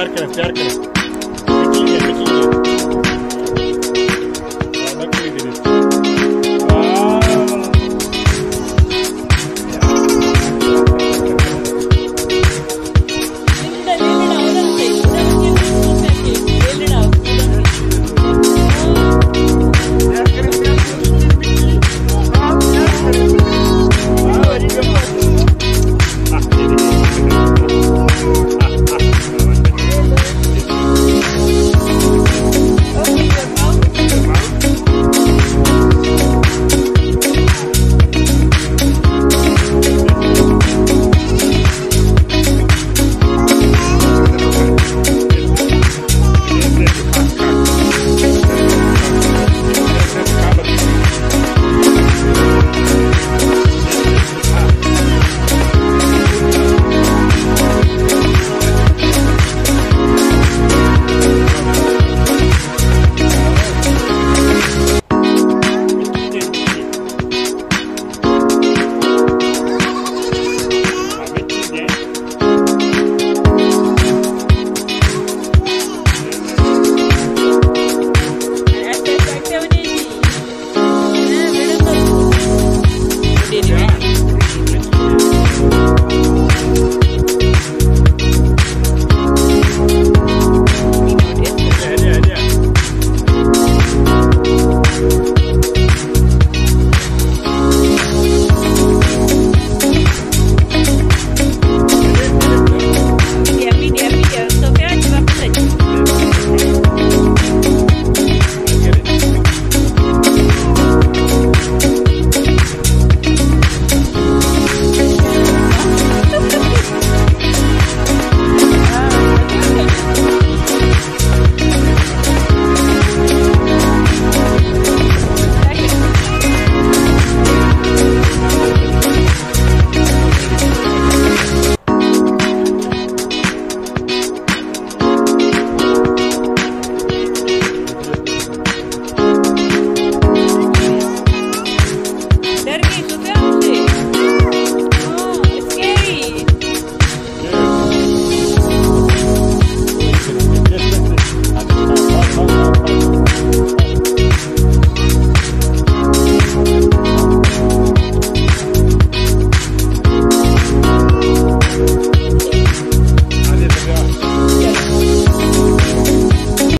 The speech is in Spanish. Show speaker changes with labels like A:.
A: Arcana, arcana, arcana.